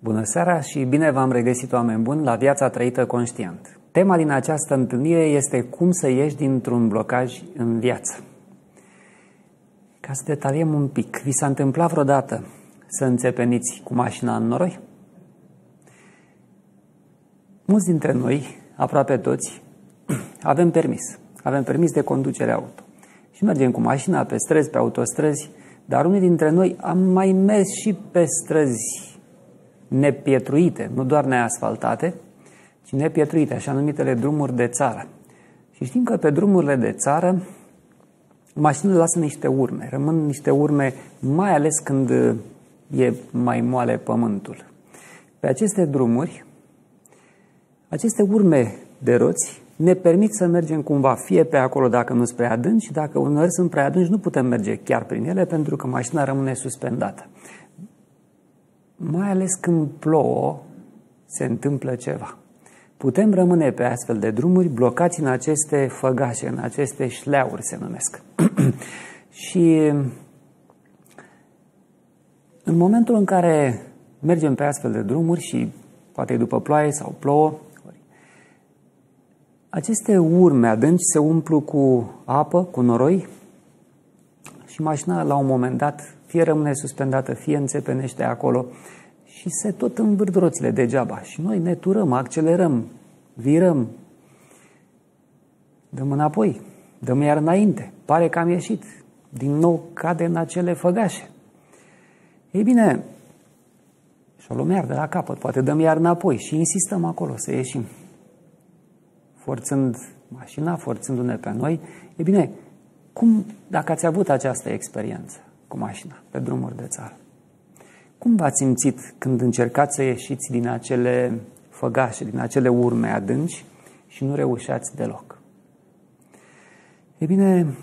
Bună seara și bine v-am regăsit, oameni buni, la Viața Trăită Conștient. Tema din această întâlnire este cum să ieși dintr-un blocaj în viață. Ca să detaliem un pic, vi s-a întâmplat vreodată să înțepeniți cu mașina în noroi? Mulți dintre noi, aproape toți, avem permis. Avem permis de conducere auto. Și mergem cu mașina pe străzi, pe autostrăzi, dar unii dintre noi am mai mers și pe străzi nepietruite, nu doar neasfaltate, ci nepietruite, așa numitele drumuri de țară. Și știm că pe drumurile de țară mașinile lasă niște urme, rămân niște urme, mai ales când e mai moale pământul. Pe aceste drumuri, aceste urme de roți ne permit să mergem cumva fie pe acolo dacă nu sunt prea adânci și dacă uneori sunt prea adânci nu putem merge chiar prin ele pentru că mașina rămâne suspendată mai ales când plouă, se întâmplă ceva. Putem rămâne pe astfel de drumuri blocați în aceste făgașe, în aceste șleauri se numesc. și în momentul în care mergem pe astfel de drumuri și poate după ploaie sau plouă, aceste urme adânci se umplu cu apă, cu noroi și mașina la un moment dat fie rămâne suspendată, fie înțepenește acolo și se tot învârt roțile degeaba. Și noi ne turăm, accelerăm, virăm, dăm înapoi, dăm iar înainte. Pare că am ieșit. Din nou cade în acele făgașe. Ei bine, și o luăm iar de la capăt, poate dăm iar înapoi și insistăm acolo să ieșim. Forțând mașina, forțându-ne pe noi. E bine, cum, dacă ați avut această experiență? Cu mașina pe drumuri de țară. Cum v-ați simțit când încercați să ieșiți din acele făgașe, din acele urme adânci și nu reușeați deloc? E bine,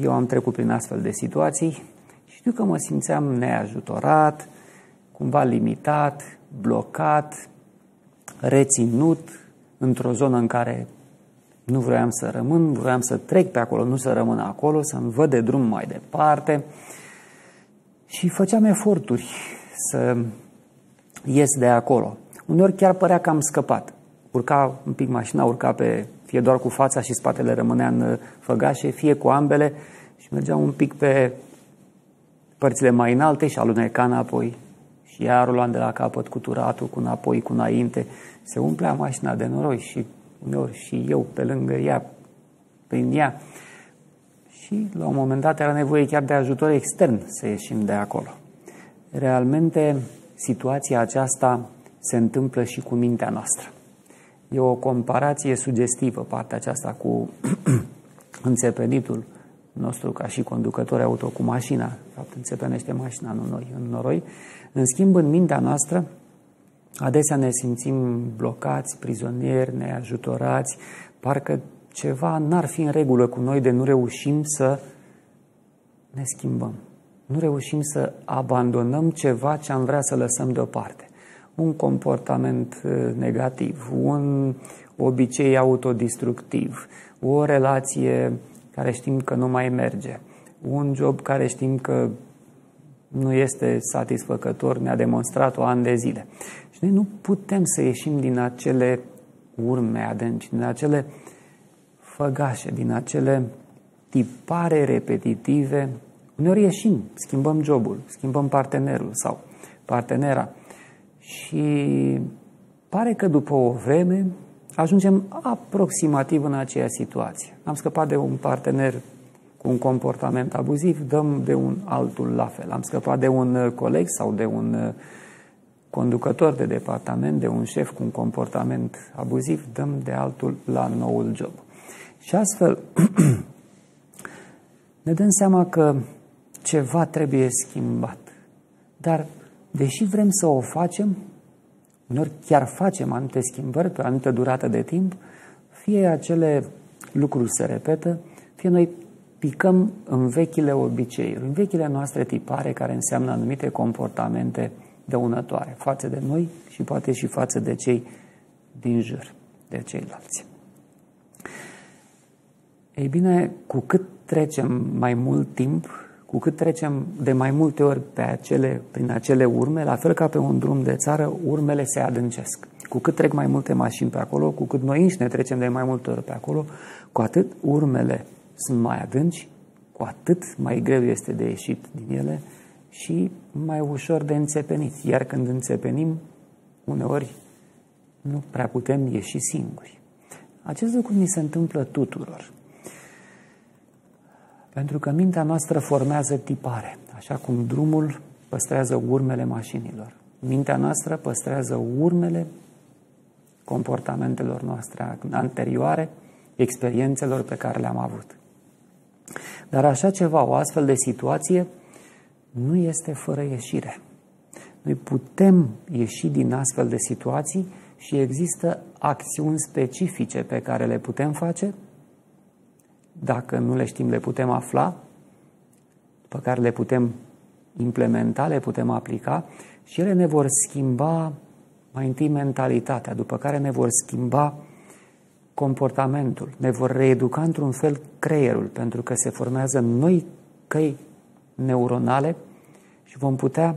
eu am trecut prin astfel de situații și știu că mă simțeam neajutorat, cumva limitat, blocat, reținut într-o zonă în care nu vroiam să rămân, vroiam să trec pe acolo, nu să rămân acolo, să-mi văd de drum mai departe. Și făceam eforturi să ies de acolo. Uneori chiar părea că am scăpat. Urca un pic mașina, urca pe, fie doar cu fața și spatele rămânea în făgașe, fie cu ambele și mergeam un pic pe părțile mai înalte și aluneca înapoi. Și iar o luam de la capăt cu turatul, cu înapoi, cu înainte. Se umplea mașina de noroi și uneori și eu pe lângă ea, prin ea. Și la un moment dat era nevoie chiar de ajutor extern să ieșim de acolo. Realmente, situația aceasta se întâmplă și cu mintea noastră. E o comparație sugestivă partea aceasta cu înțepenitul nostru ca și conducători auto cu mașina. De fapt, înțepenește mașina, nu noi, în noroi. În schimb, în mintea noastră, Adesea ne simțim blocați, prizonieri, neajutorați, parcă ceva n-ar fi în regulă cu noi de nu reușim să ne schimbăm. Nu reușim să abandonăm ceva ce am vrea să lăsăm deoparte. Un comportament uh, negativ, un obicei autodistructiv, o relație care știm că nu mai merge, un job care știm că nu este satisfăcător, ne-a demonstrat-o ani de zile. Și noi nu putem să ieșim din acele urme adânci, din acele făgașe, din acele tipare repetitive. Uneori ieșim, schimbăm jobul, schimbăm partenerul sau partenera și pare că după o vreme ajungem aproximativ în aceeași situație. Am scăpat de un partener cu un comportament abuziv, dăm de un altul la fel. Am scăpat de un coleg sau de un conducător de departament, de un șef cu un comportament abuziv, dăm de altul la noul job. Și astfel ne dăm seama că ceva trebuie schimbat. Dar, deși vrem să o facem, uneori chiar facem anumite schimbări pe o anumită durată de timp, fie acele lucruri se repetă, fie noi picăm în vechile obiceiuri, în vechile noastre tipare care înseamnă anumite comportamente dăunătoare față de noi și poate și față de cei din jur, de ceilalți. Ei bine, cu cât trecem mai mult timp, cu cât trecem de mai multe ori pe acele, prin acele urme, la fel ca pe un drum de țară, urmele se adâncesc. Cu cât trec mai multe mașini pe acolo, cu cât noi înșine trecem de mai multe ori pe acolo, cu atât urmele sunt mai adânci, cu atât mai greu este de ieșit din ele și mai ușor de înțepenit. Iar când înțepenim, uneori nu prea putem ieși singuri. Acest lucru mi se întâmplă tuturor. Pentru că mintea noastră formează tipare, așa cum drumul păstrează urmele mașinilor. Mintea noastră păstrează urmele comportamentelor noastre anterioare, experiențelor pe care le-am avut. Dar așa ceva, o astfel de situație, nu este fără ieșire. Noi putem ieși din astfel de situații și există acțiuni specifice pe care le putem face dacă nu le știm, le putem afla, pe care le putem implementa, le putem aplica și ele ne vor schimba mai întâi mentalitatea, după care ne vor schimba comportamentul, ne vor reeduca într-un fel creierul, pentru că se formează noi căi neuronale și vom putea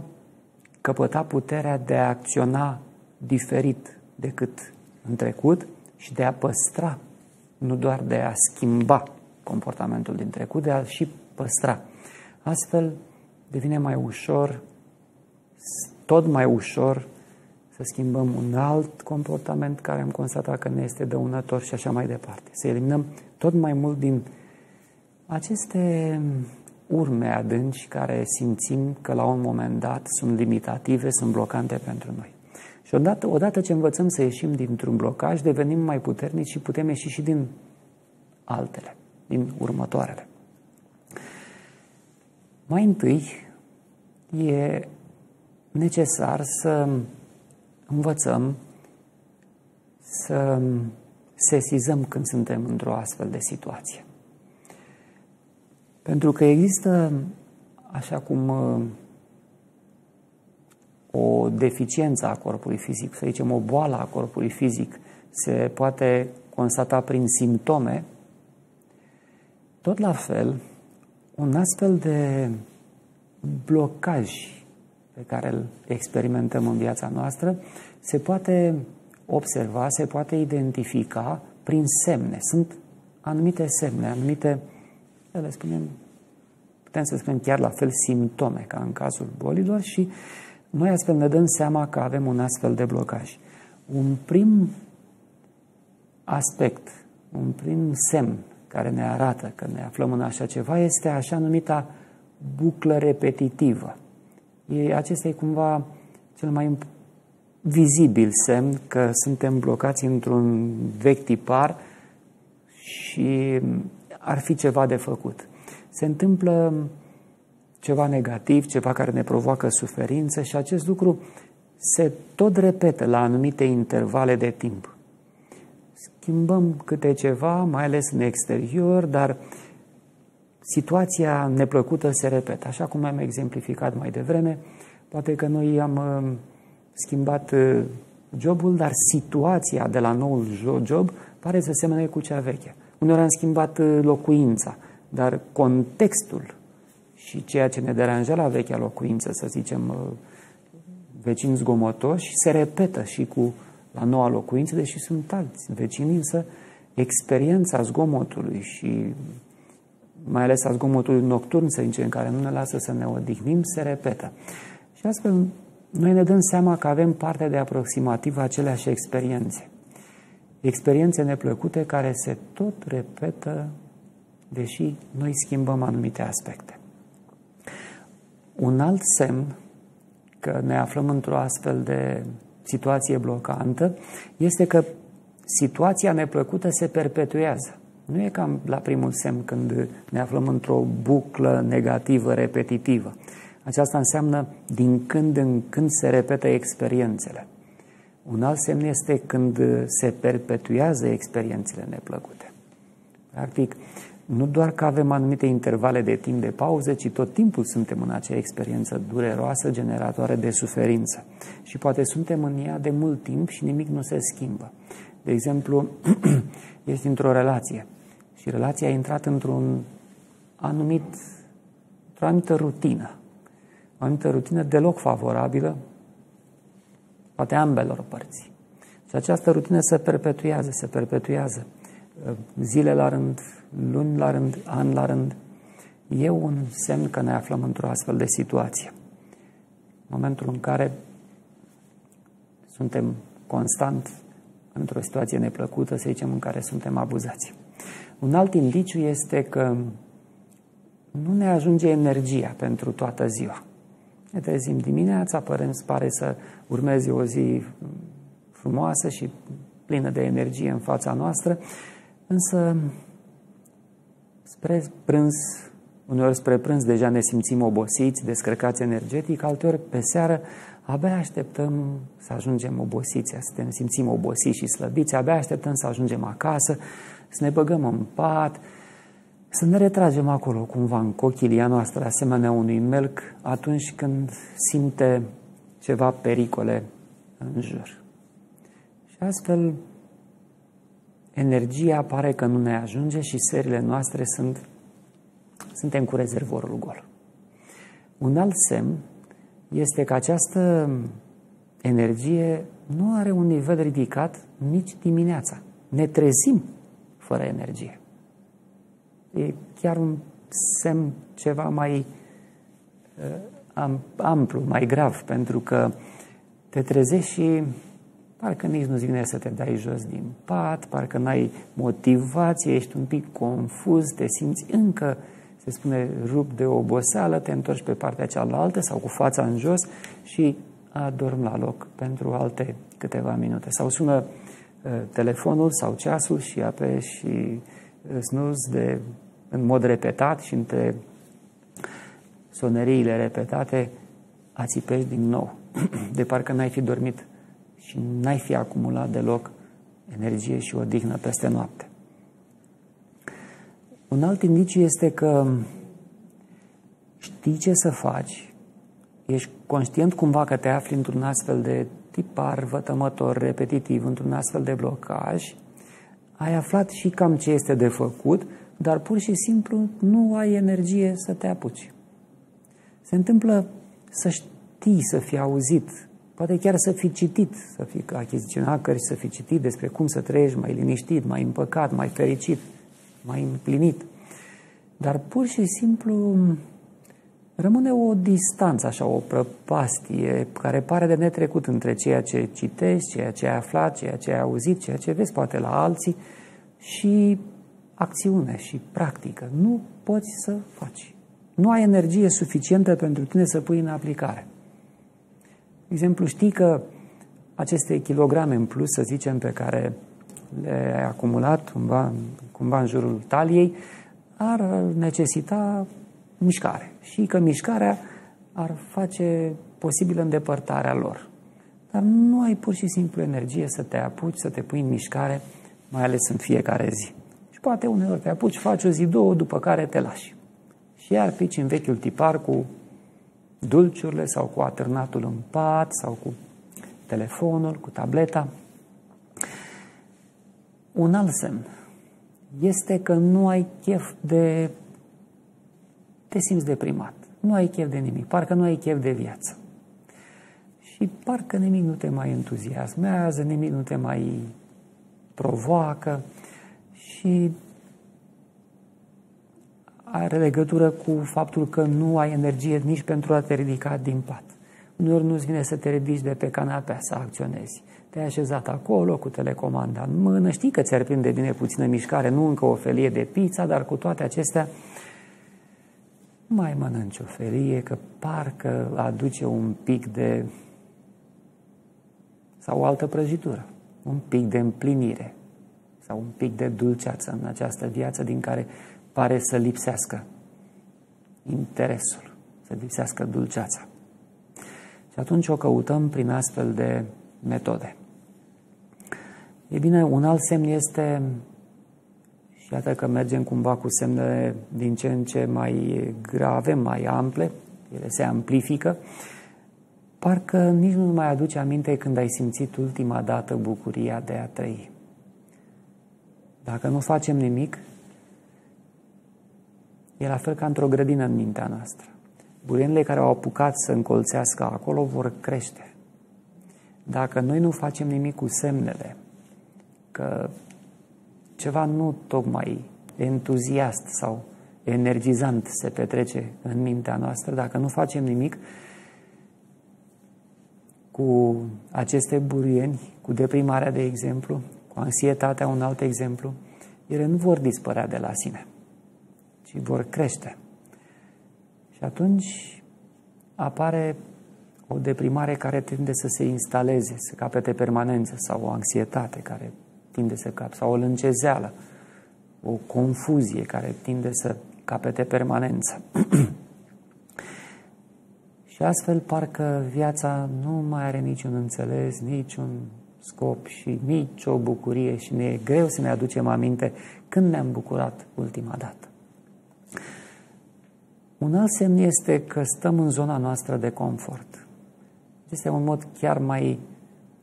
căpăta puterea de a acționa diferit decât în trecut și de a păstra, nu doar de a schimba comportamentul din trecut, de a și păstra. Astfel devine mai ușor, tot mai ușor, să schimbăm un alt comportament care am constatat că ne este dăunător și așa mai departe. Să eliminăm tot mai mult din aceste urme adânci care simțim că la un moment dat sunt limitative, sunt blocante pentru noi. Și odată, odată ce învățăm să ieșim dintr-un blocaj, devenim mai puternici și putem ieși și din altele din următoarele. Mai întâi, e necesar să învățăm să sesizăm când suntem într-o astfel de situație. Pentru că există, așa cum uh, o deficiență a corpului fizic, să zicem o boală a corpului fizic, se poate constata prin simptome, tot la fel, un astfel de blocaj pe care îl experimentăm în viața noastră se poate observa, se poate identifica prin semne. Sunt anumite semne, anumite, le spunem, putem să spunem chiar la fel, simptome, ca în cazul bolilor și noi astfel ne dăm seama că avem un astfel de blocaj. Un prim aspect, un prim semn care ne arată că ne aflăm în așa ceva este așa numita buclă repetitivă. E, acesta e cumva cel mai vizibil semn că suntem blocați într-un vechi tipar și ar fi ceva de făcut. Se întâmplă ceva negativ, ceva care ne provoacă suferință și acest lucru se tot repetă la anumite intervale de timp schimbăm câte ceva, mai ales în exterior, dar situația neplăcută se repetă. Așa cum am exemplificat mai devreme, poate că noi am uh, schimbat uh, jobul, dar situația de la noul job pare să semene cu cea veche. Uneori am schimbat uh, locuința, dar contextul și ceea ce ne deranja la vechea locuință, să zicem, vecini zgomotoși, se repetă și cu la noua locuință, deși sunt alți vecini, însă experiența zgomotului și mai ales a zgomotului nocturn, să zicem, care nu ne lasă să ne odihnim, se repetă. Și astfel noi ne dăm seama că avem parte de aproximativ aceleași experiențe. Experiențe neplăcute care se tot repetă, deși noi schimbăm anumite aspecte. Un alt semn că ne aflăm într-o astfel de situație blocantă este că situația neplăcută se perpetuează. Nu e cam la primul semn când ne aflăm într-o buclă negativă, repetitivă. Aceasta înseamnă din când în când se repetă experiențele. Un alt semn este când se perpetuează experiențele neplăcute. Practic, nu doar că avem anumite intervale de timp de pauză, ci tot timpul suntem în acea experiență dureroasă, generatoare de suferință. Și poate suntem în ea de mult timp și nimic nu se schimbă. De exemplu, ești într-o relație și relația a intrat într-un anumit, într într-o anumită rutină. O anumită rutină deloc favorabilă, poate ambelor părți. Și această rutină se perpetuează, se perpetuează. Zile la rând, luni la rând, an la rând. E un semn că ne aflăm într-o astfel de situație. În momentul în care suntem constant într-o situație neplăcută, să zicem, în care suntem abuzați. Un alt indiciu este că nu ne ajunge energia pentru toată ziua. Ne trezim dimineața, părem, pare să urmeze o zi frumoasă și plină de energie în fața noastră, însă spre prânz, uneori spre prânz deja ne simțim obosiți, descărcați energetic, alteori pe seară abia așteptăm să ajungem obosiți, să ne simțim obosiți și slăbiți, abia așteptăm să ajungem acasă, să ne băgăm în pat, să ne retragem acolo cumva în cochilia noastră, asemenea unui melc, atunci când simte ceva pericole în jur. Și astfel, energia pare că nu ne ajunge și serile noastre sunt, suntem cu rezervorul gol. Un alt semn este că această energie nu are un nivel ridicat nici dimineața. Ne trezim fără energie. E chiar un semn ceva mai uh, amplu, mai grav, pentru că te trezești și parcă nici nu-ți vine să te dai jos din pat, parcă n-ai motivație, ești un pic confuz, te simți încă, se spune, rup de oboseală, te întorci pe partea cealaltă sau cu fața în jos și adorm la loc pentru alte câteva minute. Sau sună uh, telefonul sau ceasul și apeși și uh, snooze de în mod repetat și între soneriile repetate ațipești din nou. De parcă n-ai fi dormit și n-ai fi acumulat deloc energie și odihnă peste noapte. Un alt indiciu este că știi ce să faci, ești conștient cumva că te afli într-un astfel de tipar vătămător repetitiv, într-un astfel de blocaj, ai aflat și cam ce este de făcut, dar pur și simplu nu ai energie să te apuci. Se întâmplă să știi, să fii auzit, poate chiar să fii citit, să fii achiziționat cărți, să fii citit despre cum să trăiești mai liniștit, mai împăcat, mai fericit, mai împlinit. Dar pur și simplu rămâne o distanță, așa, o prăpastie care pare de netrecut între ceea ce citești, ceea ce ai aflat, ceea ce ai auzit, ceea ce vezi poate la alții și acțiune și practică. Nu poți să faci. Nu ai energie suficientă pentru tine să pui în aplicare. De exemplu, știi că aceste kilograme în plus, să zicem, pe care le-ai acumulat cumva, cumva în jurul taliei, ar necesita mișcare. Și că mișcarea ar face posibilă îndepărtarea lor. Dar nu ai pur și simplu energie să te apuci, să te pui în mișcare, mai ales în fiecare zi. Poate uneori te apuci, faci o zi, două, după care te lași. Și iar pici în vechiul tipar cu dulciurile sau cu atârnatul în pat sau cu telefonul, cu tableta. Un alt semn este că nu ai chef de... te simți deprimat. Nu ai chef de nimic. Parcă nu ai chef de viață. Și parcă nimic nu te mai entuziasmează, nimic nu te mai provoacă și are legătură cu faptul că nu ai energie nici pentru a te ridica din pat. Uneori nu-ți vine să te ridici de pe canapea să acționezi. Te-ai așezat acolo cu telecomanda în mână, știi că ți-ar prinde bine puțină mișcare, nu încă o felie de pizza, dar cu toate acestea mai mănânci o felie, că parcă aduce un pic de sau o altă prăjitură, un pic de împlinire, sau un pic de dulceață în această viață din care pare să lipsească interesul, să lipsească dulceața. Și atunci o căutăm prin astfel de metode. E bine, un alt semn este, și iată că mergem cumva cu semne din ce în ce mai grave, mai ample, ele se amplifică, parcă nici nu mai aduce aminte când ai simțit ultima dată bucuria de a trăi. Dacă nu facem nimic, E la fel ca într-o grădină în mintea noastră. Burienile care au apucat să încolțească acolo vor crește. Dacă noi nu facem nimic cu semnele că ceva nu tocmai entuziast sau energizant se petrece în mintea noastră, dacă nu facem nimic cu aceste burieni, cu deprimarea, de exemplu, cu anxietatea, un alt exemplu, ele nu vor dispărea de la sine, ci vor crește. Și atunci apare o deprimare care tinde să se instaleze, să capete permanență, sau o anxietate care tinde să cap, sau o lâncezeală, o confuzie care tinde să capete permanență. și astfel parcă viața nu mai are niciun înțeles, niciun scop și nici o bucurie și ne e greu să ne aducem aminte când ne-am bucurat ultima dată. Un alt semn este că stăm în zona noastră de confort. Este un mod chiar mai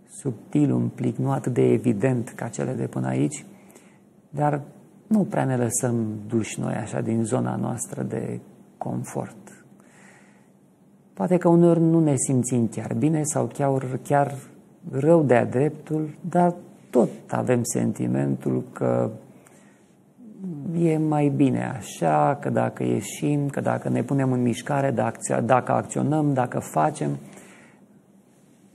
subtil, un plic, nu atât de evident ca cele de până aici, dar nu prea ne lăsăm duși noi așa din zona noastră de confort. Poate că uneori nu ne simțim chiar bine sau chiar, chiar rău de-a dreptul, dar tot avem sentimentul că e mai bine așa, că dacă ieșim, că dacă ne punem în mișcare, dacă acționăm, dacă facem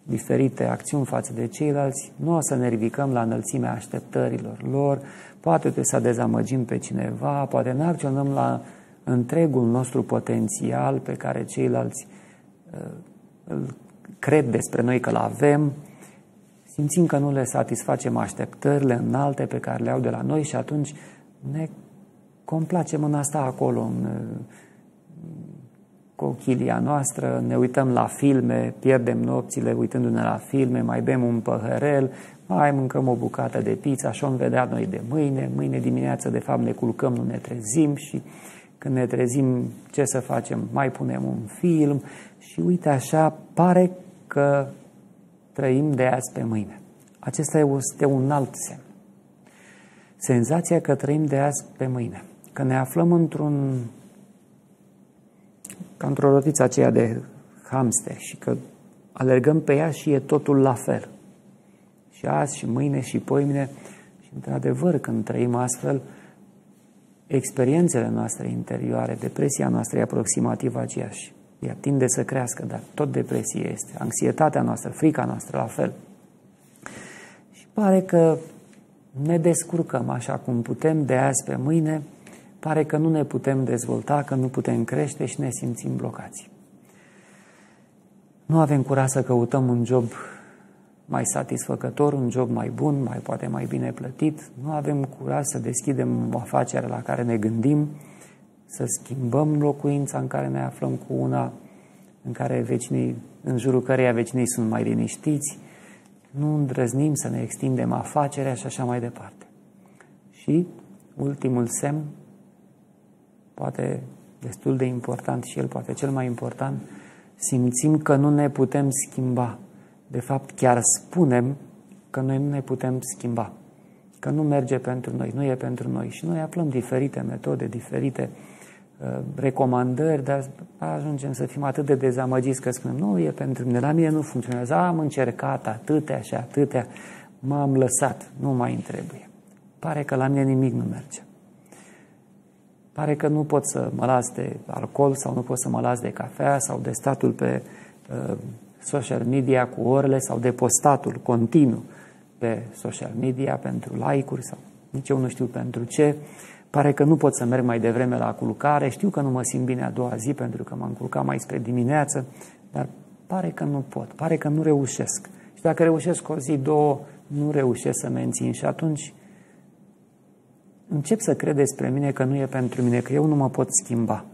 diferite acțiuni față de ceilalți, nu o să ne ridicăm la înălțimea așteptărilor lor, poate trebuie să dezamăgim pe cineva, poate ne acționăm la întregul nostru potențial pe care ceilalți uh, îl cred despre noi că îl avem, simțim că nu le satisfacem așteptările înalte pe care le au de la noi și atunci ne complacem în asta acolo, în cochilia noastră, ne uităm la filme, pierdem nopțile uitându-ne la filme, mai bem un păhărel, mai mâncăm o bucată de pizza, așa vom vedea noi de mâine, mâine dimineață de fapt ne culcăm, nu ne trezim și când ne trezim ce să facem, mai punem un film și uite așa, pare că trăim de azi pe mâine. Acesta este un alt semn. Senzația că trăim de azi pe mâine. Că ne aflăm într-un ca într-o rotiță aceea de hamster și că alergăm pe ea și e totul la fel. Și azi, și mâine, și poimine. Și într-adevăr, când trăim astfel, experiențele noastre interioare, depresia noastră e aproximativ aceeași. Ea tinde să crească, dar tot depresie este. Anxietatea noastră, frica noastră, la fel. Și pare că ne descurcăm așa cum putem de azi pe mâine, pare că nu ne putem dezvolta, că nu putem crește și ne simțim blocați. Nu avem curaj să căutăm un job mai satisfăcător, un job mai bun, mai poate mai bine plătit. Nu avem curaj să deschidem o afacere la care ne gândim, să schimbăm locuința în care ne aflăm cu una în care vecinii, în jurul căreia vecinii sunt mai liniștiți, nu îndrăznim să ne extindem afacerea și așa mai departe. Și ultimul semn, poate destul de important și el poate cel mai important, simțim că nu ne putem schimba. De fapt, chiar spunem că noi nu ne putem schimba, că nu merge pentru noi, nu e pentru noi. Și noi aflăm diferite metode, diferite uh, recomandări, dar ajungem să fim atât de dezamăgiți că spunem, nu e pentru mine, la mine nu funcționează, am încercat atâtea și atâtea, m-am lăsat, nu mai îmi trebuie. Pare că la mine nimic nu merge. Pare că nu pot să mă las de alcool sau nu pot să mă las de cafea sau de statul pe uh, social media cu orele sau de postatul continuu pe social media pentru like-uri sau nici eu nu știu pentru ce. Pare că nu pot să merg mai devreme la culcare, știu că nu mă simt bine a doua zi pentru că m-am culcat mai spre dimineață, dar pare că nu pot, pare că nu reușesc. Și dacă reușesc o zi, două, nu reușesc să mențin și atunci încep să cred despre mine că nu e pentru mine, că eu nu mă pot schimba.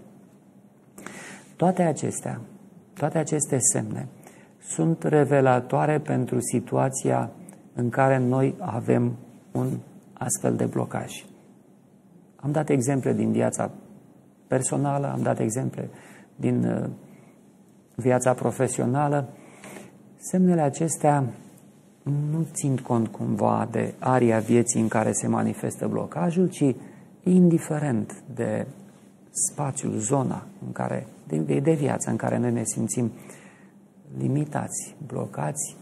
Toate acestea, toate aceste semne sunt revelatoare pentru situația în care noi avem un astfel de blocaj. Am dat exemple din viața personală, am dat exemple din uh, viața profesională. Semnele acestea nu țin cont cumva de aria vieții în care se manifestă blocajul, ci indiferent de spațiul, zona în care, de, de viață în care noi ne simțim limitați, blocați,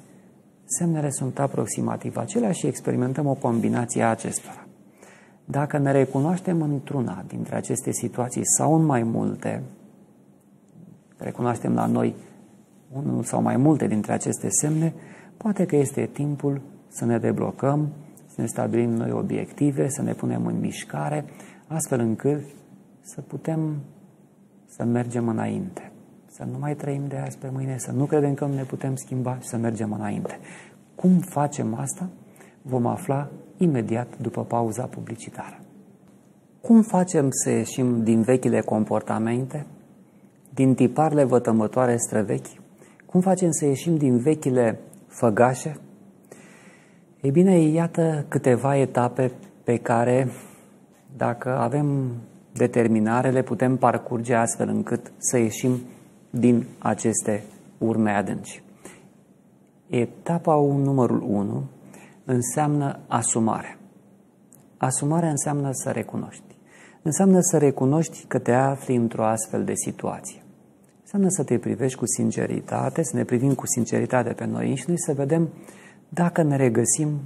semnele sunt aproximativ aceleași și experimentăm o combinație a acestora. Dacă ne recunoaștem într-una dintre aceste situații sau în mai multe, recunoaștem la noi unul sau mai multe dintre aceste semne, poate că este timpul să ne deblocăm, să ne stabilim noi obiective, să ne punem în mișcare, astfel încât să putem să mergem înainte. Să nu mai trăim de azi pe mâine, să nu credem că nu ne putem schimba și să mergem înainte. Cum facem asta? Vom afla imediat după pauza publicitară. Cum facem să ieșim din vechile comportamente, din tiparele vătămătoare străvechi? Cum facem să ieșim din vechile făgașe? Ei bine, iată câteva etape pe care, dacă avem determinare, le putem parcurge astfel încât să ieșim din aceste urme adânci. Etapa numărul 1 înseamnă asumare. Asumarea înseamnă să recunoști. Înseamnă să recunoști că te afli într-o astfel de situație. Înseamnă să te privești cu sinceritate, să ne privim cu sinceritate pe noi înșine să vedem dacă ne regăsim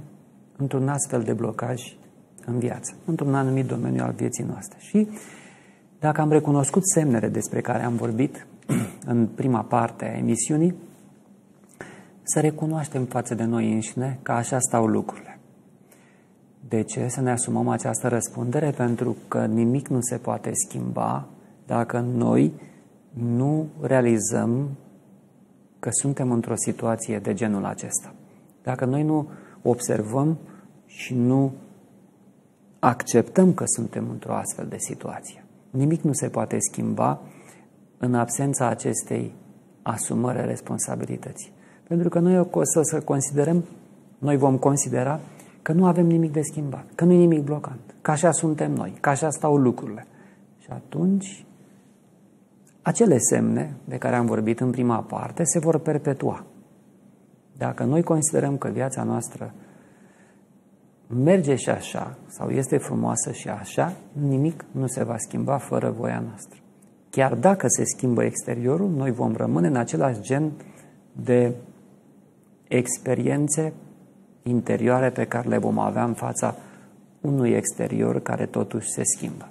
într-un astfel de blocaj în viață, într-un anumit domeniu al vieții noastre. Și dacă am recunoscut semnele despre care am vorbit în prima parte a emisiunii, să recunoaștem față de noi înșine că așa stau lucrurile. De ce să ne asumăm această răspundere? Pentru că nimic nu se poate schimba dacă noi nu realizăm că suntem într-o situație de genul acesta. Dacă noi nu observăm și nu acceptăm că suntem într-o astfel de situație. Nimic nu se poate schimba în absența acestei asumări responsabilității. Pentru că noi o să, să considerăm, noi vom considera că nu avem nimic de schimbat, că nu e nimic blocant, că așa suntem noi, că așa stau lucrurile. Și atunci, acele semne de care am vorbit în prima parte se vor perpetua. Dacă noi considerăm că viața noastră merge și așa, sau este frumoasă și așa, nimic nu se va schimba fără voia noastră. Chiar dacă se schimbă exteriorul, noi vom rămâne în același gen de experiențe interioare pe care le vom avea în fața unui exterior care totuși se schimbă.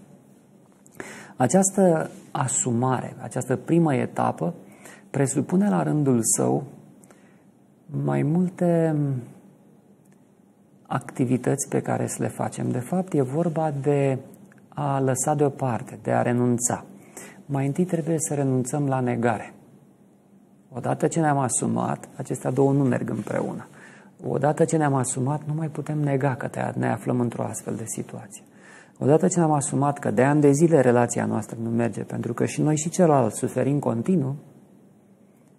Această asumare, această primă etapă, presupune la rândul său mai multe activități pe care să le facem. De fapt, e vorba de a lăsa deoparte, de a renunța. Mai întâi trebuie să renunțăm la negare. Odată ce ne-am asumat, acestea două nu merg împreună. Odată ce ne-am asumat, nu mai putem nega că ne aflăm într-o astfel de situație. Odată ce ne-am asumat că de ani de zile relația noastră nu merge, pentru că și noi și celălalt suferim continuu,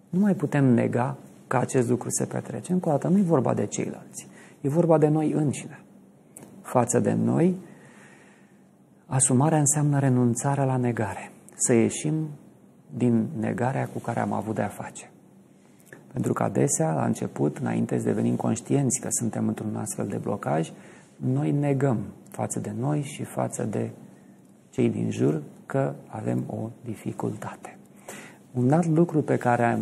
nu mai putem nega că acest lucru se petrece. Încă o dată, nu e vorba de ceilalți, e vorba de noi înșine. Față de noi, asumarea înseamnă renunțarea la negare. Să ieșim din negarea cu care am avut de-a face. Pentru că adesea, la început, înainte să devenim conștienți că suntem într-un astfel de blocaj, noi negăm față de noi și față de cei din jur că avem o dificultate. Un alt lucru pe care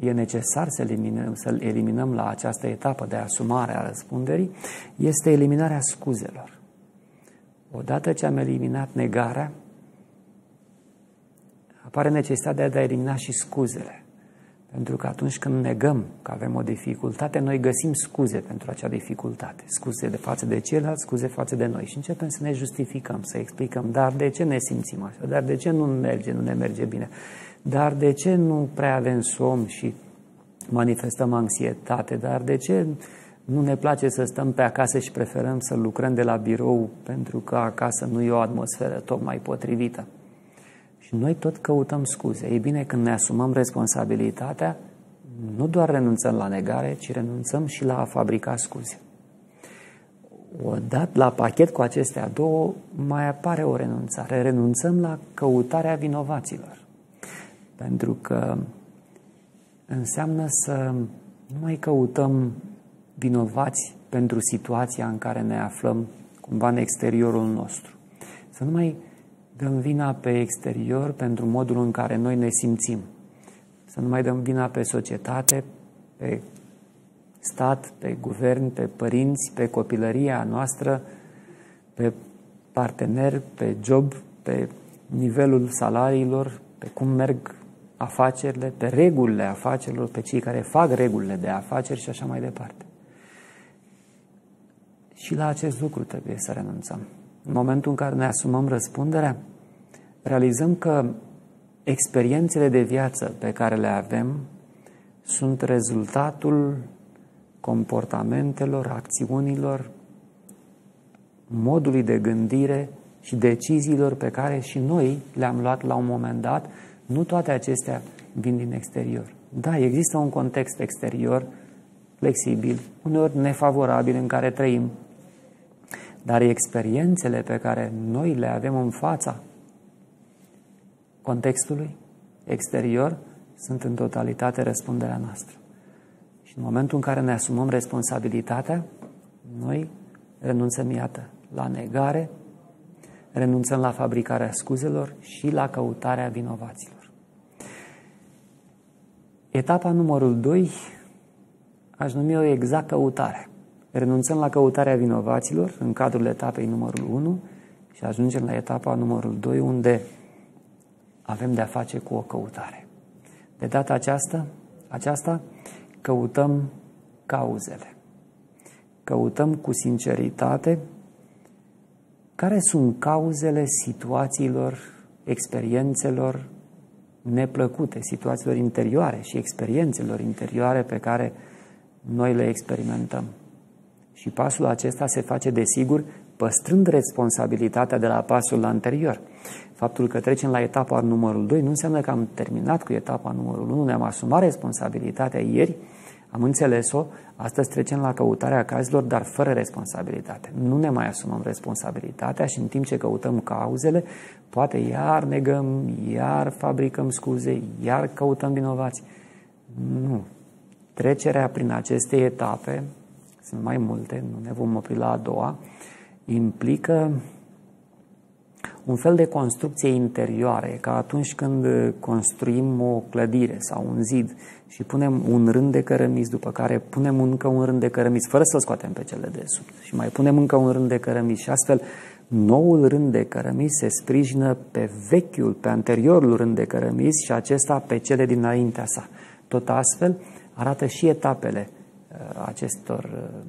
e necesar să eliminăm, să eliminăm la această etapă de asumare a răspunderii este eliminarea scuzelor. Odată ce am eliminat negarea, apare necesitatea de a elimina și scuzele. Pentru că atunci când negăm că avem o dificultate, noi găsim scuze pentru acea dificultate. Scuze de față de ceilalți, scuze față de noi. Și începem să ne justificăm, să explicăm, dar de ce ne simțim așa? Dar de ce nu merge, nu ne merge bine? Dar de ce nu prea avem somn și manifestăm anxietate? Dar de ce nu ne place să stăm pe acasă și preferăm să lucrăm de la birou pentru că acasă nu e o atmosferă tocmai potrivită? Și noi tot căutăm scuze. Ei bine, când ne asumăm responsabilitatea, nu doar renunțăm la negare, ci renunțăm și la a fabrica scuze. Odată la pachet cu acestea două, mai apare o renunțare. Renunțăm la căutarea vinovaților. Pentru că înseamnă să nu mai căutăm vinovați pentru situația în care ne aflăm cumva în exteriorul nostru. Să nu mai dăm vina pe exterior pentru modul în care noi ne simțim. Să nu mai dăm vina pe societate, pe stat, pe guvern, pe părinți, pe copilăria noastră, pe partener, pe job, pe nivelul salariilor, pe cum merg afacerile, pe regulile afacerilor, pe cei care fac regulile de afaceri și așa mai departe. Și la acest lucru trebuie să renunțăm. În momentul în care ne asumăm răspunderea, realizăm că experiențele de viață pe care le avem sunt rezultatul comportamentelor, acțiunilor, modului de gândire și deciziilor pe care și noi le-am luat la un moment dat. Nu toate acestea vin din exterior. Da, există un context exterior flexibil, uneori nefavorabil în care trăim, dar experiențele pe care noi le avem în fața contextului exterior sunt în totalitate răspunderea noastră. Și în momentul în care ne asumăm responsabilitatea, noi renunțăm, iată, la negare, renunțăm la fabricarea scuzelor și la căutarea vinovaților. Etapa numărul 2 aș numi o exact căutare. Renunțăm la căutarea vinovaților în cadrul etapei numărul 1 și ajungem la etapa numărul 2 unde avem de-a face cu o căutare. De data aceasta, aceasta căutăm cauzele. Căutăm cu sinceritate care sunt cauzele situațiilor, experiențelor neplăcute, situațiilor interioare și experiențelor interioare pe care noi le experimentăm. Și pasul acesta se face, desigur, păstrând responsabilitatea de la pasul anterior. Faptul că trecem la etapa numărul 2 nu înseamnă că am terminat cu etapa numărul 1, ne-am asumat responsabilitatea ieri, am înțeles-o, astăzi trecem la căutarea cazilor, dar fără responsabilitate. Nu ne mai asumăm responsabilitatea și în timp ce căutăm cauzele, poate iar negăm, iar fabricăm scuze, iar căutăm vinovați. Nu. Trecerea prin aceste etape, sunt mai multe, nu ne vom opri la a doua, implică un fel de construcție interioară, ca atunci când construim o clădire sau un zid și punem un rând de cărămizi, după care punem încă un rând de cărămizi, fără să-l scoatem pe cele de sub, și mai punem încă un rând de cărămizi și astfel noul rând de cărămizi se sprijină pe vechiul, pe anteriorul rând de cărămizi și acesta pe cele dinaintea sa. Tot astfel arată și etapele uh, acestor, uh,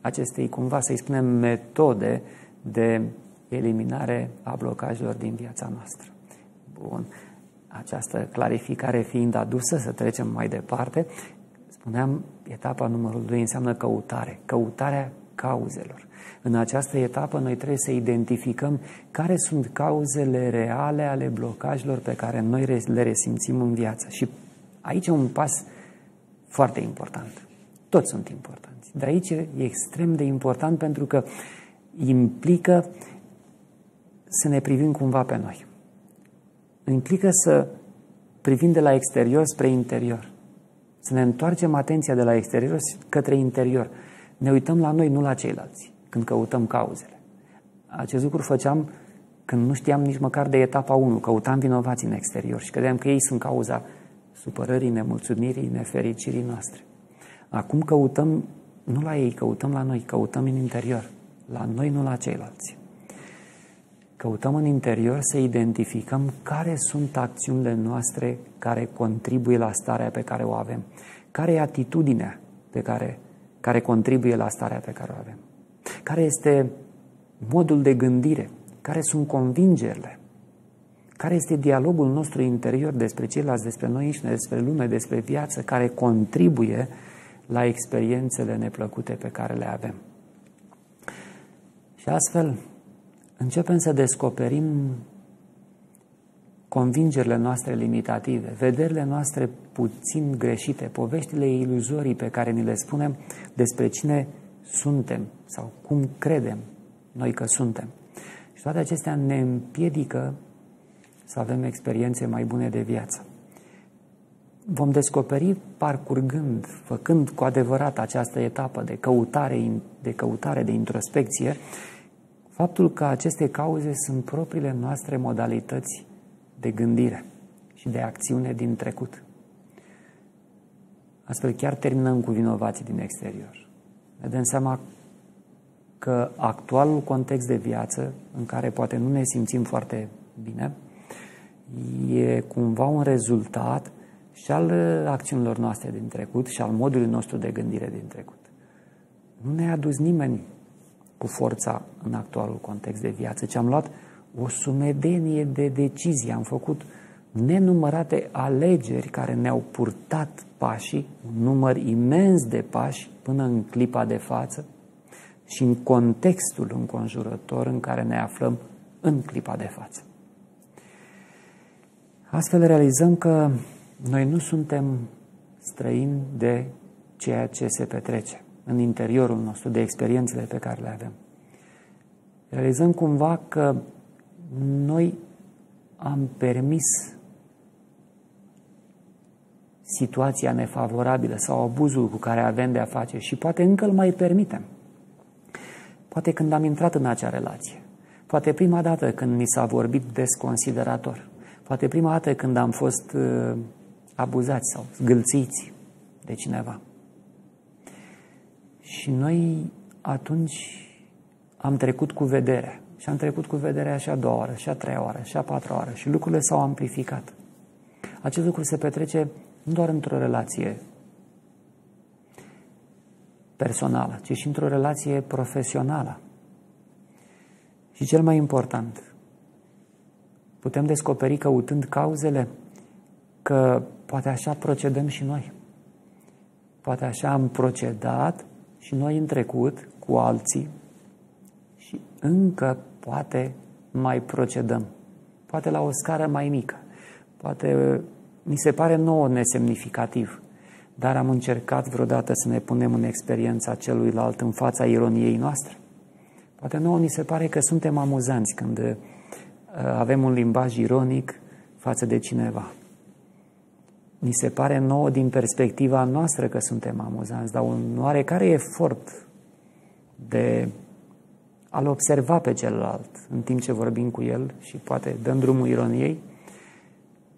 acestei, cumva să-i spunem, metode de eliminare a blocajelor din viața noastră. Bun. Această clarificare fiind adusă, să trecem mai departe, spuneam, etapa numărul 2 înseamnă căutare, căutarea cauzelor. În această etapă noi trebuie să identificăm care sunt cauzele reale ale blocajelor pe care noi le resimțim în viață. Și aici e un pas foarte important. Toți sunt importanți. Dar aici e extrem de important pentru că implică să ne privim cumva pe noi. Implică să privim de la exterior spre interior. Să ne întoarcem atenția de la exterior către interior. Ne uităm la noi, nu la ceilalți, când căutăm cauzele. Acest lucru făceam când nu știam nici măcar de etapa 1, căutam vinovații în exterior și credeam că ei sunt cauza supărării, nemulțumirii, nefericirii noastre. Acum căutăm nu la ei, căutăm la noi, căutăm în interior. La noi, nu la ceilalți. Căutăm în interior să identificăm care sunt acțiunile noastre care contribuie la starea pe care o avem. Care e atitudinea pe care, care contribuie la starea pe care o avem. Care este modul de gândire. Care sunt convingerile. Care este dialogul nostru interior despre ceilalți, despre noi înșine, despre lume, despre viață, care contribuie la experiențele neplăcute pe care le avem. Și astfel, începem să descoperim convingerile noastre limitative, vederile noastre puțin greșite, poveștile iluzorii pe care ni le spunem despre cine suntem sau cum credem noi că suntem. Și toate acestea ne împiedică să avem experiențe mai bune de viață. Vom descoperi parcurgând, făcând cu adevărat această etapă de căutare, de căutare, de introspecție, faptul că aceste cauze sunt propriile noastre modalități de gândire și de acțiune din trecut. Astfel chiar terminăm cu vinovații din exterior. Ne dăm seama că actualul context de viață, în care poate nu ne simțim foarte bine, e cumva un rezultat și al acțiunilor noastre din trecut și al modului nostru de gândire din trecut. Nu ne-a adus nimeni cu forța în actualul context de viață, ci am luat o sumedenie de decizii, am făcut nenumărate alegeri care ne-au purtat pașii, un număr imens de pași până în clipa de față și în contextul înconjurător în care ne aflăm în clipa de față. Astfel realizăm că noi nu suntem străini de ceea ce se petrece în interiorul nostru, de experiențele pe care le avem. Realizăm cumva că noi am permis situația nefavorabilă sau abuzul cu care avem de a face și poate încă îl mai permitem. Poate când am intrat în acea relație, poate prima dată când mi s-a vorbit desconsiderator, poate prima dată când am fost uh, abuzați sau zgâlțiți de cineva. Și noi atunci am trecut cu vedere. Și am trecut cu vedere și a doua oară, și a treia oară, și a patra oară. Și lucrurile s-au amplificat. Acest lucru se petrece nu doar într-o relație personală, ci și într-o relație profesională. Și cel mai important, putem descoperi căutând cauzele că poate așa procedăm și noi. Poate așa am procedat și noi în trecut cu alții și încă poate mai procedăm. Poate la o scară mai mică. Poate mi se pare nouă nesemnificativ, dar am încercat vreodată să ne punem în experiența celuilalt în fața ironiei noastre. Poate nouă ni se pare că suntem amuzanți când uh, avem un limbaj ironic față de cineva. Ni se pare nouă din perspectiva noastră că suntem amuzanți, dar un oarecare efort de a-l observa pe celălalt în timp ce vorbim cu el și poate dăm drumul ironiei,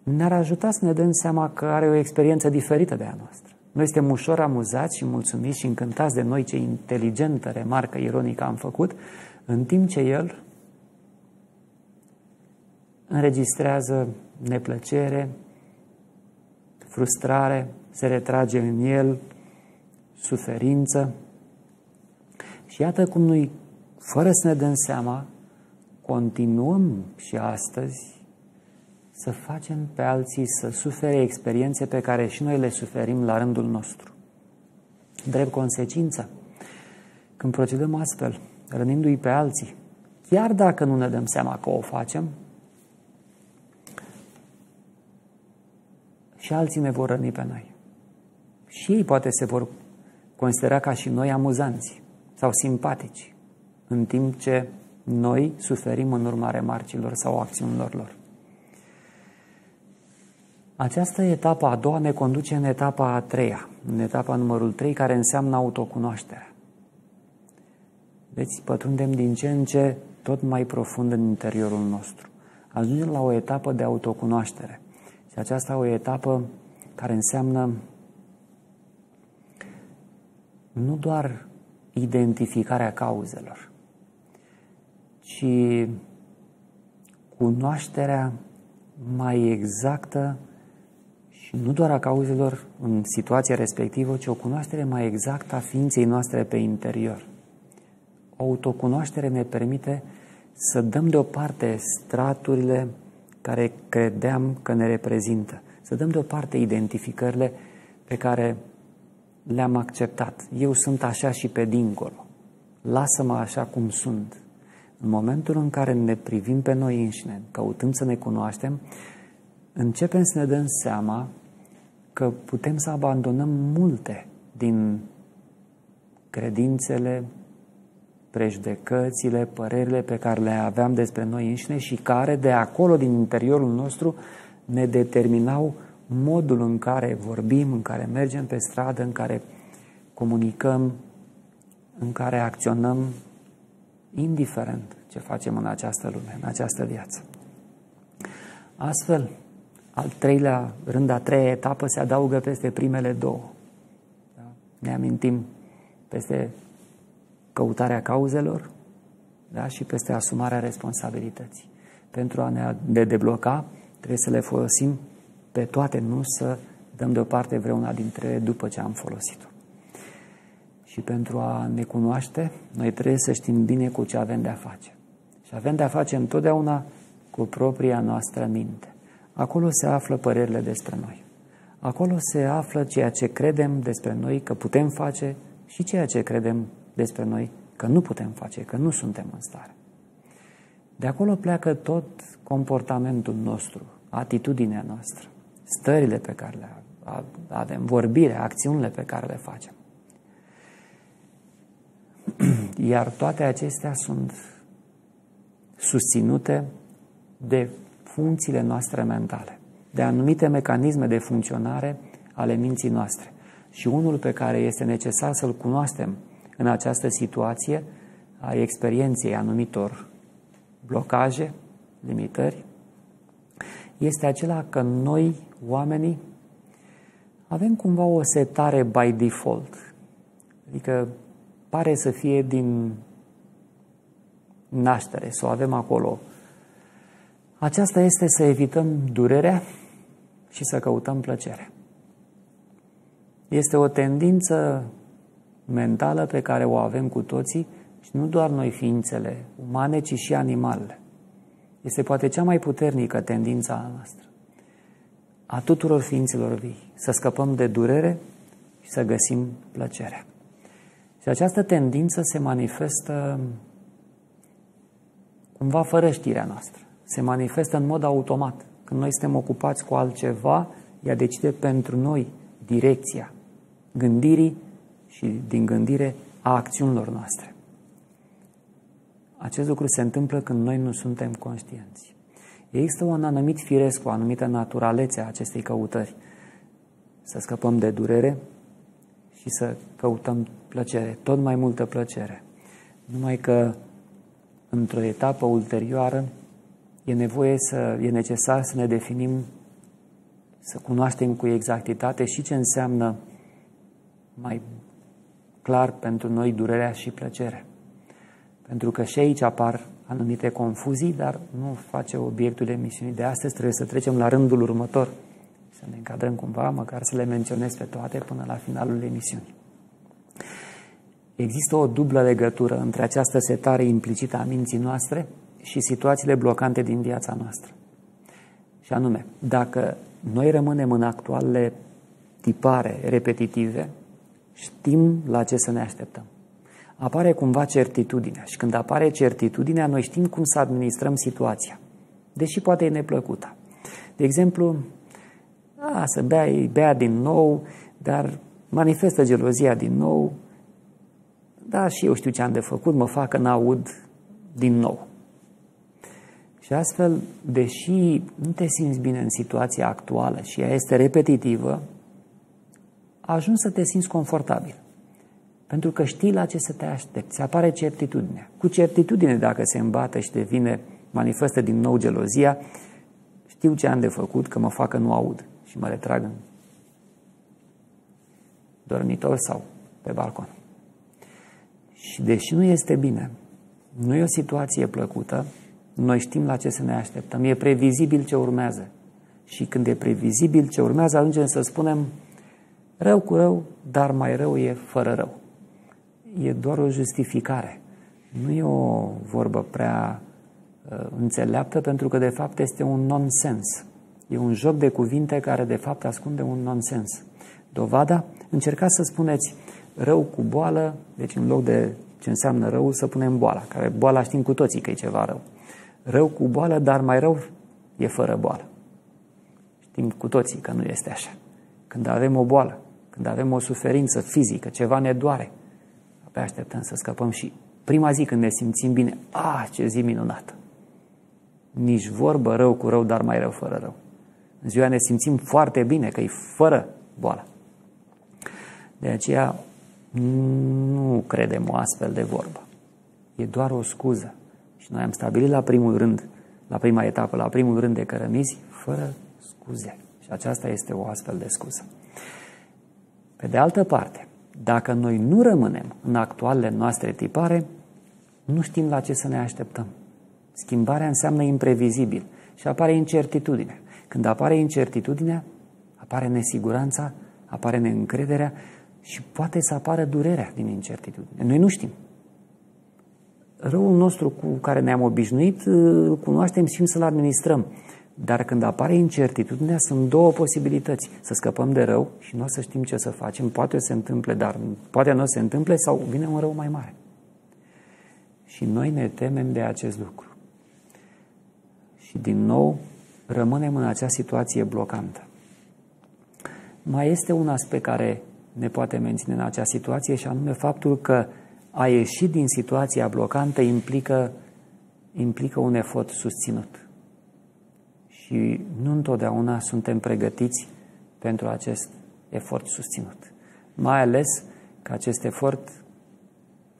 ne-ar ajuta să ne dăm seama că are o experiență diferită de a noastră. Noi suntem ușor amuzați și mulțumiți și încântați de noi ce inteligentă remarcă ironică am făcut, în timp ce el înregistrează neplăcere, frustrare, se retrage în el, suferință. Și iată cum noi, fără să ne dăm seama, continuăm și astăzi să facem pe alții să sufere experiențe pe care și noi le suferim la rândul nostru. Drept consecință, când procedăm astfel, rănindu-i pe alții, chiar dacă nu ne dăm seama că o facem, și alții ne vor răni pe noi. Și ei poate se vor considera ca și noi amuzanți sau simpatici, în timp ce noi suferim în urma remarcilor sau acțiunilor lor. Această etapă a doua ne conduce în etapa a treia, în etapa numărul 3, care înseamnă autocunoașterea. Deci pătrundem din ce în ce tot mai profund în interiorul nostru. Ajungem la o etapă de autocunoaștere. Și aceasta o etapă care înseamnă nu doar identificarea cauzelor, ci cunoașterea mai exactă și nu doar a cauzelor în situația respectivă, ci o cunoaștere mai exactă a ființei noastre pe interior. O autocunoaștere ne permite să dăm deoparte straturile care credeam că ne reprezintă, să dăm deoparte identificările pe care le-am acceptat. Eu sunt așa și pe dincolo. Lasă-mă așa cum sunt. În momentul în care ne privim pe noi înșine, căutăm să ne cunoaștem, începem să ne dăm seama că putem să abandonăm multe din credințele, prejudecățile, părerile pe care le aveam despre noi înșine și care de acolo, din interiorul nostru, ne determinau modul în care vorbim, în care mergem pe stradă, în care comunicăm, în care acționăm, indiferent ce facem în această lume, în această viață. Astfel, al treilea rând, a treia etapă se adaugă peste primele două. Da? Ne amintim peste căutarea cauzelor da? și peste asumarea responsabilității. Pentru a ne debloca, trebuie să le folosim pe toate, nu să dăm deoparte vreuna dintre ele după ce am folosit-o. Și pentru a ne cunoaște, noi trebuie să știm bine cu ce avem de-a face. Și avem de-a face întotdeauna cu propria noastră minte. Acolo se află părerile despre noi. Acolo se află ceea ce credem despre noi că putem face și ceea ce credem despre noi că nu putem face, că nu suntem în stare. De acolo pleacă tot comportamentul nostru, atitudinea noastră, stările pe care le avem, vorbirea, acțiunile pe care le facem. Iar toate acestea sunt susținute de funcțiile noastre mentale, de anumite mecanisme de funcționare ale minții noastre. Și unul pe care este necesar să-l cunoaștem în această situație a experienței anumitor blocaje, limitări, este acela că noi, oamenii, avem cumva o setare by default. Adică pare să fie din naștere, să o avem acolo. Aceasta este să evităm durerea și să căutăm plăcere. Este o tendință mentală pe care o avem cu toții și nu doar noi ființele umane, ci și animalele. Este poate cea mai puternică tendință a noastră, a tuturor ființelor vii, să scăpăm de durere și să găsim plăcerea. Și această tendință se manifestă cumva fără știrea noastră. Se manifestă în mod automat. Când noi suntem ocupați cu altceva, ea decide pentru noi direcția gândirii și din gândire a acțiunilor noastre. Acest lucru se întâmplă când noi nu suntem conștienți. Există un anumit firesc, o anumită naturalețe a acestei căutări. Să scăpăm de durere și să căutăm plăcere, tot mai multă plăcere. Numai că într-o etapă ulterioară e nevoie să, e necesar să ne definim, să cunoaștem cu exactitate și ce înseamnă mai clar pentru noi durerea și plăcerea. Pentru că și aici apar anumite confuzii, dar nu face obiectul emisiunii de astăzi. Trebuie să trecem la rândul următor, să ne încadrăm cumva, măcar să le menționez pe toate până la finalul emisiunii. Există o dublă legătură între această setare implicită a minții noastre și situațiile blocante din viața noastră. Și anume, dacă noi rămânem în actualele tipare repetitive, știm la ce să ne așteptăm. Apare cumva certitudinea și când apare certitudinea, noi știm cum să administrăm situația, deși poate e neplăcută. De exemplu, a, să bea, bea din nou, dar manifestă gelozia din nou, da, și eu știu ce am de făcut, mă fac că n-aud din nou. Și astfel, deși nu te simți bine în situația actuală și ea este repetitivă, ajungi să te simți confortabil. Pentru că știi la ce să te aștepți. Apare certitudinea. Cu certitudine, dacă se îmbate și devine, manifestă din nou gelozia, știu ce am de făcut, că mă facă nu aud și mă retrag în dormitor sau pe balcon. Și deși nu este bine, nu e o situație plăcută, noi știm la ce să ne așteptăm. E previzibil ce urmează. Și când e previzibil ce urmează, ajungem să spunem rău cu rău, dar mai rău e fără rău. E doar o justificare. Nu e o vorbă prea uh, înțeleaptă, pentru că de fapt este un nonsens. E un joc de cuvinte care de fapt ascunde un nonsens. Dovada? Încercați să spuneți rău cu boală, deci în loc de ce înseamnă rău, să punem boala, care boala știm cu toții că e ceva rău. Rău cu boală, dar mai rău e fără boală. Știm cu toții că nu este așa. Când avem o boală, când avem o suferință fizică, ceva ne doare, abia așteptăm să scăpăm și prima zi când ne simțim bine, a, ce zi minunată! Nici vorbă rău cu rău, dar mai rău fără rău. În ziua ne simțim foarte bine că e fără boală. De aceea nu credem o astfel de vorbă. E doar o scuză. Și noi am stabilit la primul rând, la prima etapă, la primul rând de cărămizi, fără scuze. Și aceasta este o astfel de scuză. Pe de altă parte, dacă noi nu rămânem în actualele noastre tipare, nu știm la ce să ne așteptăm. Schimbarea înseamnă imprevizibil și apare incertitudine. Când apare incertitudinea, apare nesiguranța, apare neîncrederea și poate să apară durerea din incertitudine. Noi nu știm. Răul nostru cu care ne-am obișnuit, îl cunoaștem, și să-l administrăm. Dar când apare incertitudinea, sunt două posibilități. Să scăpăm de rău și nu o să știm ce să facem. Poate se întâmple, dar poate nu se întâmple sau vine un rău mai mare. Și noi ne temem de acest lucru. Și din nou rămânem în acea situație blocantă. Mai este un aspect care ne poate menține în acea situație și anume faptul că a ieși din situația blocantă implică, implică un efort susținut. Și nu întotdeauna suntem pregătiți pentru acest efort susținut. Mai ales că acest efort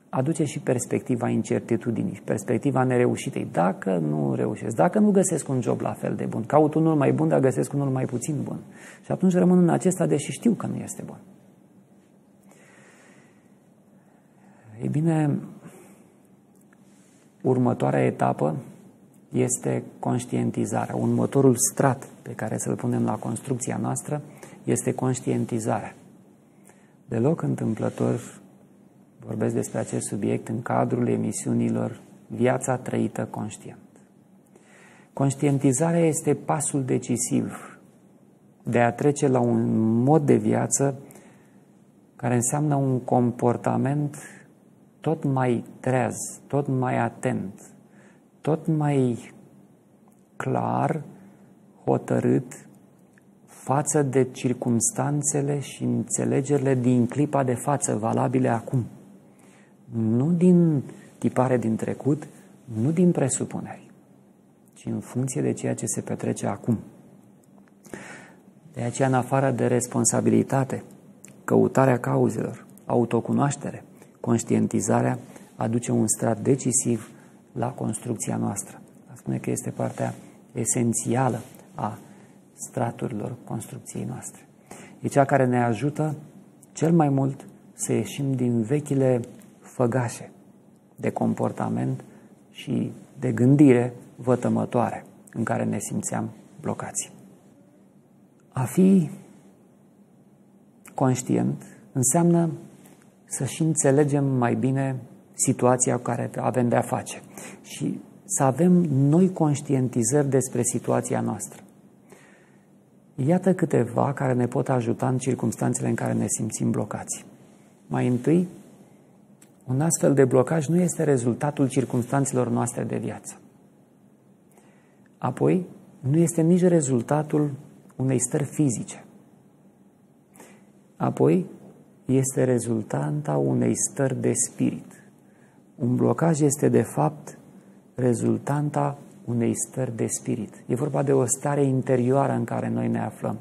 aduce și perspectiva incertitudinii, perspectiva nereușitei. Dacă nu reușesc, dacă nu găsesc un job la fel de bun, caut unul mai bun, dar găsesc unul mai puțin bun. Și atunci rămân în acesta, deși știu că nu este bun. Ei bine, următoarea etapă este conștientizarea. Următorul strat pe care să-l punem la construcția noastră este conștientizarea. Deloc întâmplător vorbesc despre acest subiect în cadrul emisiunilor Viața trăită conștient. Conștientizarea este pasul decisiv de a trece la un mod de viață care înseamnă un comportament tot mai treaz, tot mai atent, tot mai clar, hotărât față de circumstanțele și înțelegerile din clipa de față, valabile acum. Nu din tipare din trecut, nu din presupuneri, ci în funcție de ceea ce se petrece acum. De aceea, în afară de responsabilitate, căutarea cauzelor, autocunoaștere, conștientizarea aduce un strat decisiv la construcția noastră. A spune că este partea esențială a straturilor construcției noastre. E cea care ne ajută cel mai mult să ieșim din vechile făgașe de comportament și de gândire vătămătoare în care ne simțeam blocați. A fi conștient înseamnă să și înțelegem mai bine situația cu care avem de-a face și să avem noi conștientizări despre situația noastră. Iată câteva care ne pot ajuta în circunstanțele în care ne simțim blocați. Mai întâi, un astfel de blocaj nu este rezultatul circunstanțelor noastre de viață. Apoi, nu este nici rezultatul unei stări fizice. Apoi, este rezultanta unei stări de spirit. Un blocaj este, de fapt, rezultanta unei stări de spirit. E vorba de o stare interioară în care noi ne aflăm.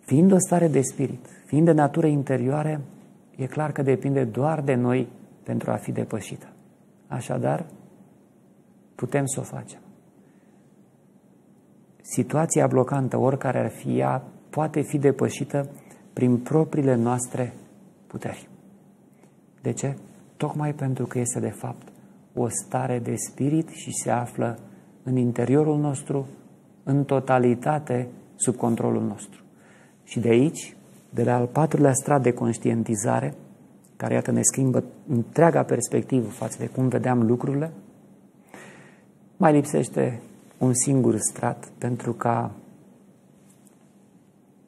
Fiind o stare de spirit, fiind de natură interioară, e clar că depinde doar de noi pentru a fi depășită. Așadar, putem să o facem. Situația blocantă, oricare ar fi ea, poate fi depășită prin propriile noastre puteri. De ce? Tocmai pentru că este de fapt o stare de spirit și se află în interiorul nostru, în totalitate, sub controlul nostru. Și de aici, de la al patrulea strat de conștientizare, care iată ne schimbă întreaga perspectivă față de cum vedeam lucrurile, mai lipsește un singur strat pentru ca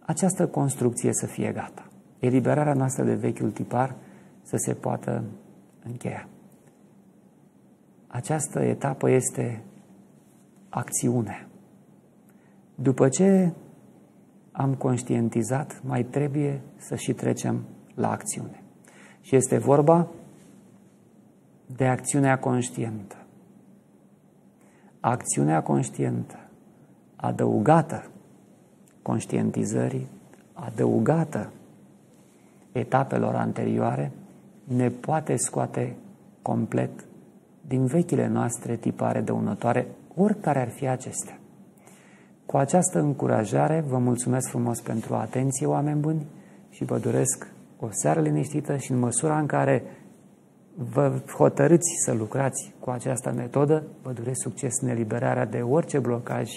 această construcție să fie gata. Eliberarea noastră de vechiul tipar să se poată încheia. Această etapă este acțiune. După ce am conștientizat, mai trebuie să și trecem la acțiune. Și este vorba de acțiunea conștientă. Acțiunea conștientă, adăugată conștientizării, adăugată etapelor anterioare, ne poate scoate complet din vechile noastre tipare dăunătoare, oricare ar fi acestea. Cu această încurajare vă mulțumesc frumos pentru atenție, oameni buni, și vă doresc o seară liniștită și în măsura în care vă hotărâți să lucrați cu această metodă, vă doresc succes în eliberarea de orice blocaj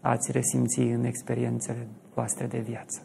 ați resimți în experiențele voastre de viață.